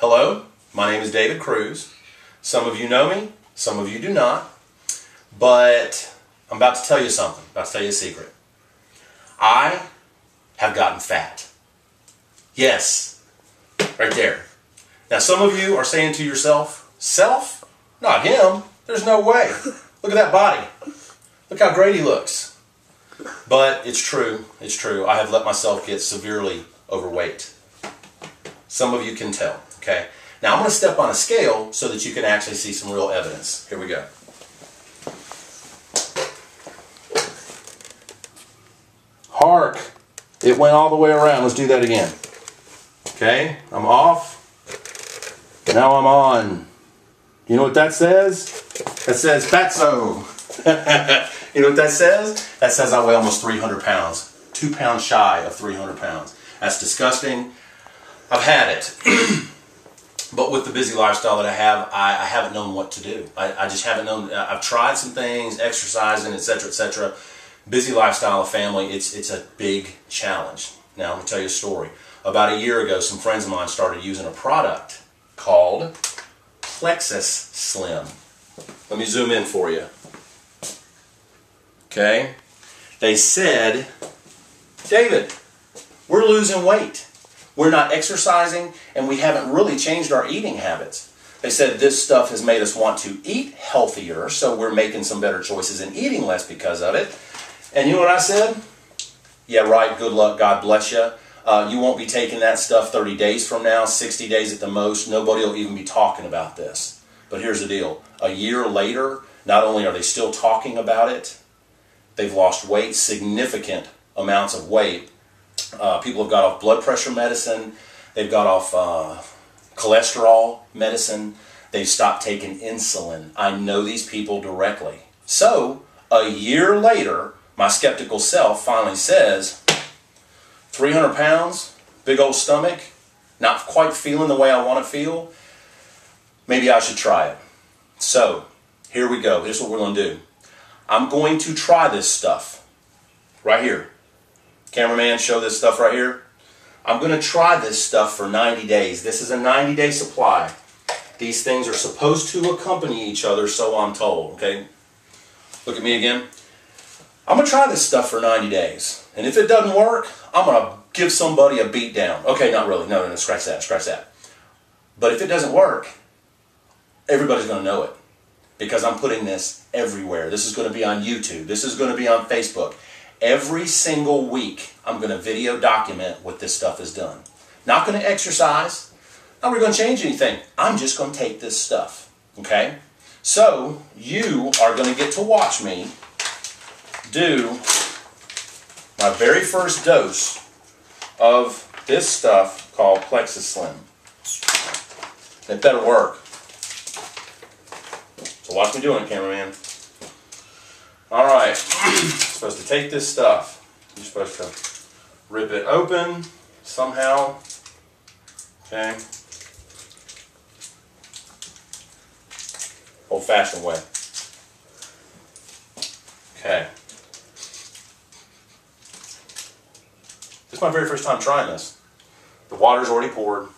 Hello, my name is David Cruz. Some of you know me, some of you do not. But I'm about to tell you something, I'm about to tell you a secret. I have gotten fat. Yes, right there. Now, some of you are saying to yourself, Self? Not him. There's no way. Look at that body. Look how great he looks. But it's true. It's true. I have let myself get severely overweight. Some of you can tell. Okay. Now I'm going to step on a scale so that you can actually see some real evidence. Here we go. Hark. It went all the way around. Let's do that again. Okay. I'm off. Now I'm on. You know what that says? That says fatso. you know what that says? That says I weigh almost 300 pounds. Two pounds shy of 300 pounds. That's disgusting. I've had it. but with the busy lifestyle that I have, I, I haven't known what to do. I, I, just haven't known. Uh, I've tried some things, exercising, etc., etc. Busy lifestyle, of family, it's, it's a big challenge. Now, let me tell you a story. About a year ago, some friends of mine started using a product called Plexus Slim. Let me zoom in for you. Okay? They said, David, we're losing weight. We're not exercising, and we haven't really changed our eating habits. They said this stuff has made us want to eat healthier, so we're making some better choices and eating less because of it. And you know what I said? Yeah, right, good luck, God bless you. Uh, you won't be taking that stuff 30 days from now, 60 days at the most. Nobody will even be talking about this. But here's the deal a year later, not only are they still talking about it, they've lost weight, significant amounts of weight. Uh, people have got off blood pressure medicine, they've got off uh, cholesterol medicine, they've stopped taking insulin. I know these people directly. So, a year later, my skeptical self finally says, 300 pounds, big old stomach, not quite feeling the way I want to feel, maybe I should try it. So, here we go. Here's what we're going to do. I'm going to try this stuff right here. Cameraman, show this stuff right here. I'm going to try this stuff for 90 days. This is a 90 day supply. These things are supposed to accompany each other, so I'm told. Okay? Look at me again. I'm going to try this stuff for 90 days. And if it doesn't work, I'm going to give somebody a beat down. Okay, not really. No, no, no, scratch that, scratch that. But if it doesn't work, everybody's going to know it because I'm putting this everywhere. This is going to be on YouTube. This is going to be on Facebook. Every single week, I'm going to video document what this stuff is done. Not going to exercise. Not really going to change anything. I'm just going to take this stuff. Okay? So, you are going to get to watch me do my very first dose of this stuff called Plexus Slim. It better work. So watch me doing it, cameraman. All right, supposed to take this stuff. You're supposed to rip it open somehow. Okay. Old-fashioned way. Okay. This is my very first time trying this. The water's already poured.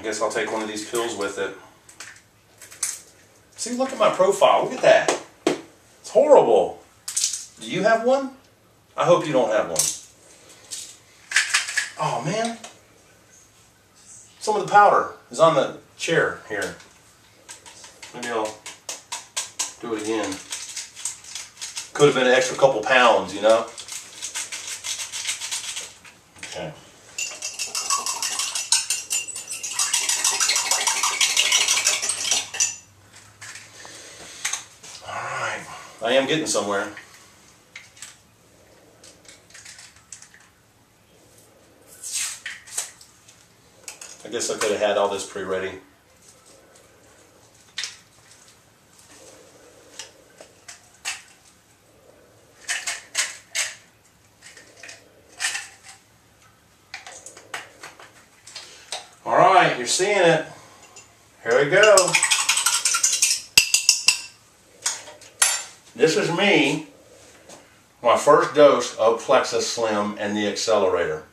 I guess I'll take one of these pills with it. See, look at my profile. Look at that. It's horrible. Do you have one? I hope you don't have one. Oh, man. Some of the powder is on the chair here. Maybe I'll do it again. Could have been an extra couple pounds, you know? Okay. I am getting somewhere. I guess I could have had all this pre-ready. All right, you're seeing it. Here we go. This is me my first dose of Plexus Slim and the accelerator.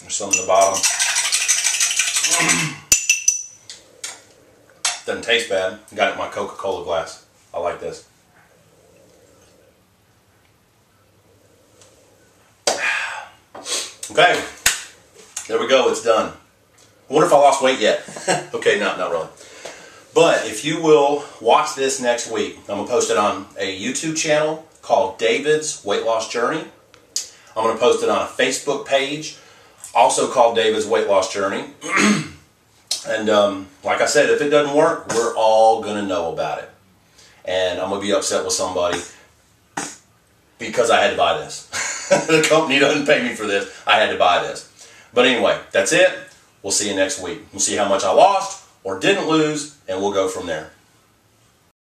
There's some in the bottom. Doesn't taste bad. Got it in my Coca-Cola glass. I like this. Okay, there we go. It's done. Wonder if I lost weight yet. okay, no, not really. But if you will watch this next week, I'm going to post it on a YouTube channel called David's Weight Loss Journey. I'm going to post it on a Facebook page, also called David's Weight Loss Journey. and um, like I said, if it doesn't work, we're all going to know about it. And I'm going to be upset with somebody because I had to buy this. the company doesn't pay me for this. I had to buy this. But anyway, that's it. We'll see you next week. We'll see how much I lost or didn't lose, and we'll go from there.